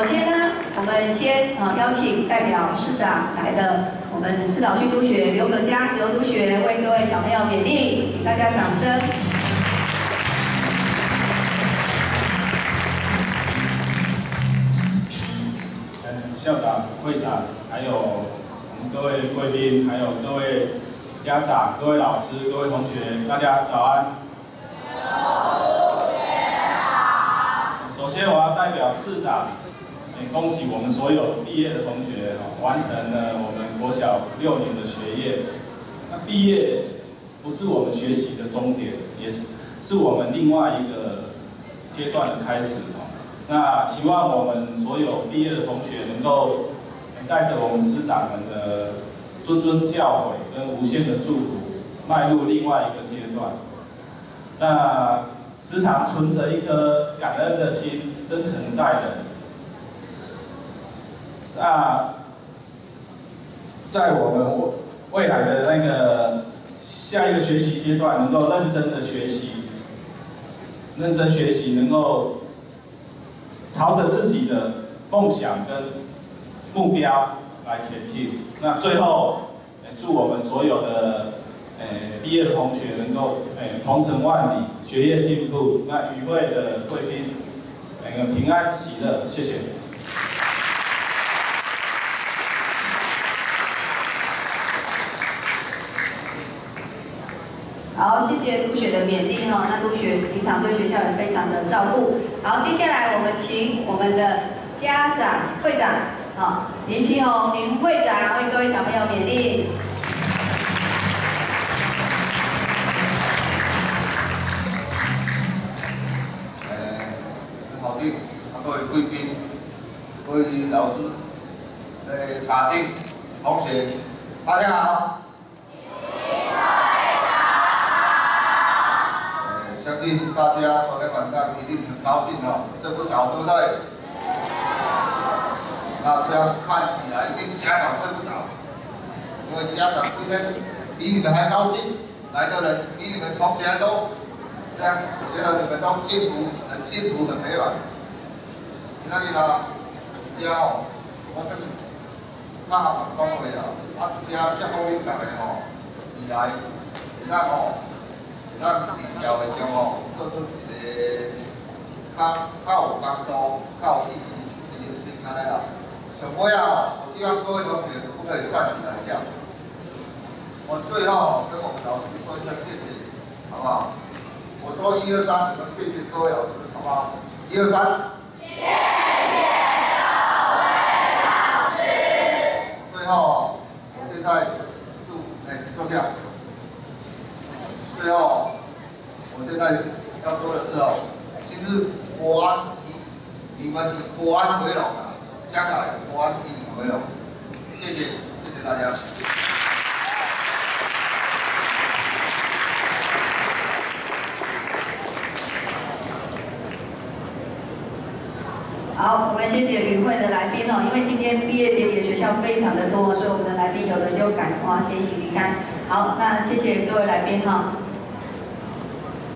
首先呢，我们先啊邀请代表市长来的我们四岛区督学刘可嘉刘督学为各位小朋友勉励，请大家掌声。嗯，校长、会长，还有我们各位贵宾，还有各位家长、各位老师、各位同学，大家早安。首先，我要代表市长，恭喜我们所有毕业的同学哦，完成了我们国小六年的学业。那毕业不是我们学习的终点，也是是我们另外一个阶段的开始哦。那希望我们所有毕业的同学能够带着我们师长们的谆谆教诲跟无限的祝福，迈入另外一个阶段。那时常存着一颗感恩的心，真诚待人。那在我们未来的那个下一个学习阶段，能够认真的学习，认真学习，能够朝着自己的梦想跟目标来前进。那最后，祝我们所有的。诶，毕业的同学能够诶鹏程万里，学业进步。那与会的贵宾，每个平安喜乐，谢谢。好，谢谢督学的勉励哈。那督学平常对学校也非常的照顾。好，接下来我们请我们的家长会长，好，林启宏林会长为各位小朋友勉励。好的各位贵宾、各位老师、诶家庭、同学，大家好。相信大家昨天晚上一定很高兴哦，睡不着，对不对？那这样看起来，一定家长睡不着，因为家长今天比你们还高兴，来的人比你们同学还多，这样我觉得你们都幸福，很幸福，很美满。今仔日啦，遮吼，我算拍下讲话啦，啊，遮遮方便大家吼，未来，咱吼，咱伫社会上吼，做出一个较较有帮助、较有意义的人生，安尼啦。上尾啊，我希望各位同学不可以站起来讲。我最后跟我们老师说一声谢谢，好不好？我说一二三，你们谢谢各位老师，好不好？一二三。谢谢各位老师。最后，我现在祝哎，请坐下。最后，我现在要说的是哦，今日国安以你们的国安为荣，将来国安亦以你为荣。谢谢，谢谢大家。好，我们谢谢与会的来宾哦，因为今天毕业典礼学校非常的多，所以我们的来宾有的就赶忙先行离开。好，那谢谢各位来宾哈。